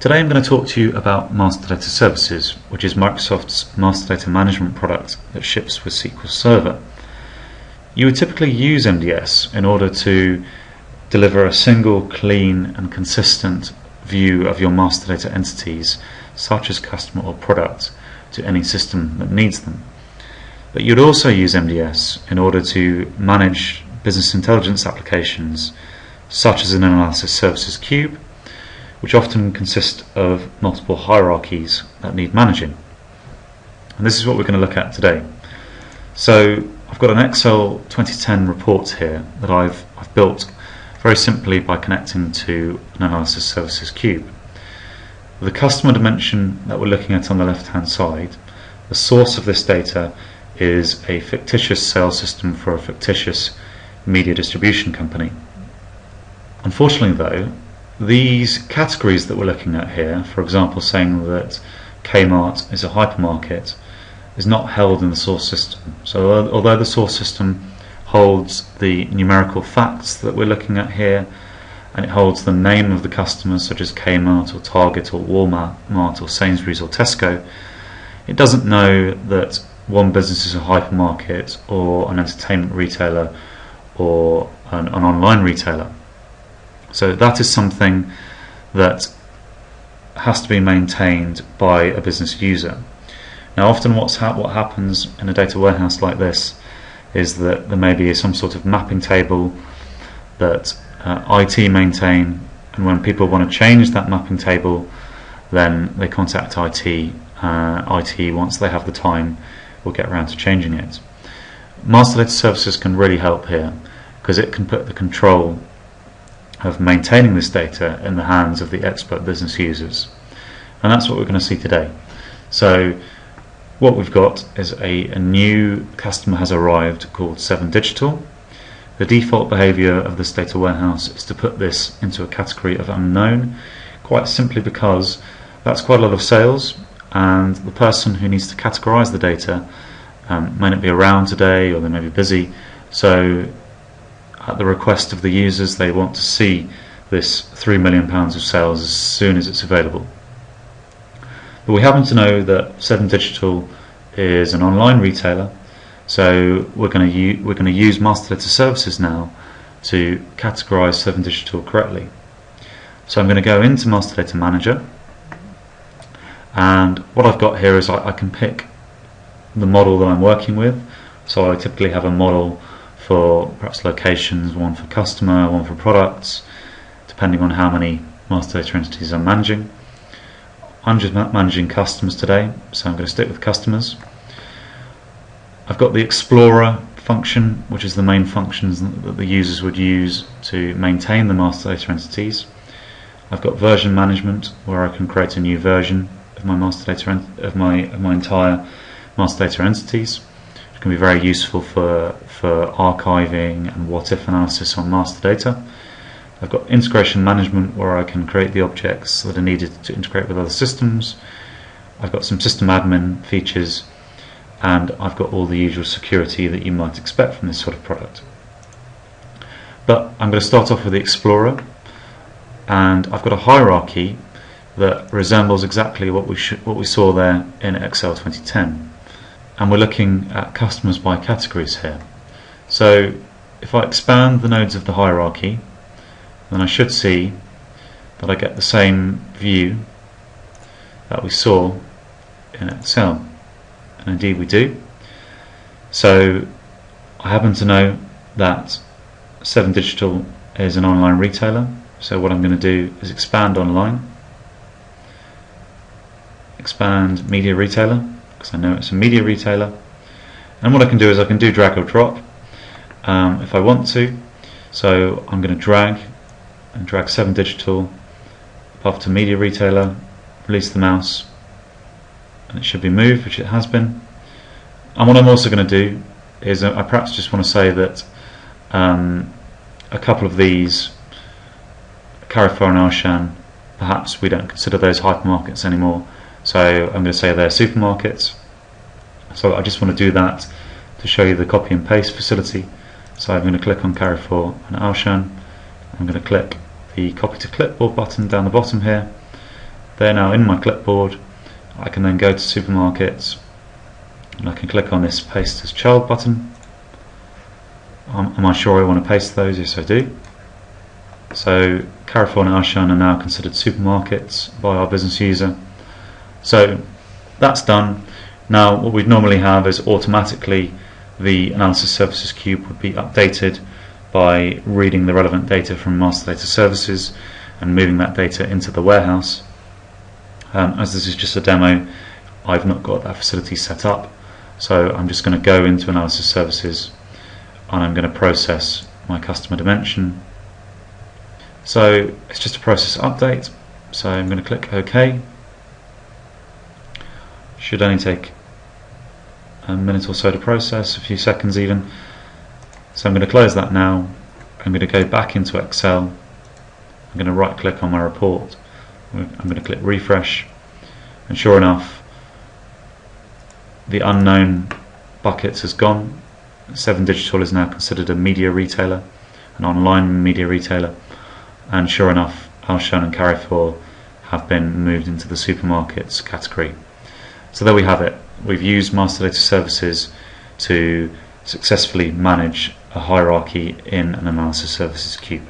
Today I'm going to talk to you about Master Data Services, which is Microsoft's master data management product that ships with SQL Server. You would typically use MDS in order to deliver a single, clean and consistent view of your master data entities, such as customer or product, to any system that needs them. But you'd also use MDS in order to manage business intelligence applications, such as an analysis services cube, which often consist of multiple hierarchies that need managing. And this is what we're going to look at today. So I've got an Excel 2010 report here that I've, I've built very simply by connecting to an analysis services cube. The customer dimension that we're looking at on the left hand side, the source of this data is a fictitious sales system for a fictitious media distribution company. Unfortunately though, these categories that we're looking at here, for example saying that Kmart is a hypermarket, is not held in the source system. So although the source system holds the numerical facts that we're looking at here, and it holds the name of the customers such as Kmart or Target or Walmart or Sainsbury's or Tesco, it doesn't know that one business is a hypermarket or an entertainment retailer or an, an online retailer. So that is something that has to be maintained by a business user. Now, often what's ha what happens in a data warehouse like this is that there may be some sort of mapping table that uh, IT maintain, and when people want to change that mapping table, then they contact IT. Uh, IT, once they have the time, will get around to changing it. Master Data Services can really help here because it can put the control of maintaining this data in the hands of the expert business users. And that's what we're going to see today. So what we've got is a, a new customer has arrived called 7 Digital. The default behavior of this data warehouse is to put this into a category of unknown, quite simply because that's quite a lot of sales and the person who needs to categorize the data um, may not be around today or they may be busy. So at the request of the users, they want to see this £3 million of sales as soon as it's available. But we happen to know that 7 Digital is an online retailer, so we're going to we're going to use Master Data Services now to categorize 7 Digital correctly. So I'm going to go into Master Data Manager, and what I've got here is I, I can pick the model that I'm working with. So I typically have a model for perhaps locations, one for customer, one for products, depending on how many master data entities I'm managing. I'm just managing customers today, so I'm going to stick with customers. I've got the Explorer function, which is the main functions that the users would use to maintain the master data entities. I've got version management, where I can create a new version of my master data of my of my entire master data entities can be very useful for, for archiving and what if analysis on master data. I've got integration management where I can create the objects that are needed to integrate with other systems. I've got some system admin features and I've got all the usual security that you might expect from this sort of product. But I'm going to start off with the Explorer and I've got a hierarchy that resembles exactly what we, what we saw there in Excel 2010 and we're looking at customers by categories here. So if I expand the nodes of the hierarchy, then I should see that I get the same view that we saw in Excel. And indeed we do. So I happen to know that 7 Digital is an online retailer. So what I'm going to do is expand online, expand media retailer, because I know it's a media retailer. And what I can do is I can do drag or drop um, if I want to. So I'm going to drag and drag 7 Digital up to media retailer, release the mouse, and it should be moved, which it has been. And what I'm also going to do is uh, I perhaps just want to say that um, a couple of these, Carrefour and Auchan, perhaps we don't consider those hypermarkets anymore so I'm going to say they're supermarkets. So I just want to do that to show you the copy and paste facility. So I'm going to click on Carrefour and Auchan. I'm going to click the copy to clipboard button down the bottom here they're now in my clipboard. I can then go to supermarkets and I can click on this paste as child button. Um, am I sure I want to paste those? Yes I do. So Carrefour and Auchan are now considered supermarkets by our business user. So that's done. Now what we'd normally have is automatically the analysis services cube would be updated by reading the relevant data from master data services and moving that data into the warehouse. Um, as this is just a demo, I've not got that facility set up, so I'm just going to go into analysis services and I'm going to process my customer dimension. So it's just a process update, so I'm going to click OK. Should only take a minute or so to process, a few seconds even. So I'm going to close that now. I'm going to go back into Excel. I'm going to right click on my report. I'm going to click refresh. And sure enough, the unknown buckets has gone. Seven Digital is now considered a media retailer, an online media retailer. And sure enough, Auchan and Carrefour have been moved into the supermarkets category. So there we have it. We've used master data services to successfully manage a hierarchy in an analysis services cube.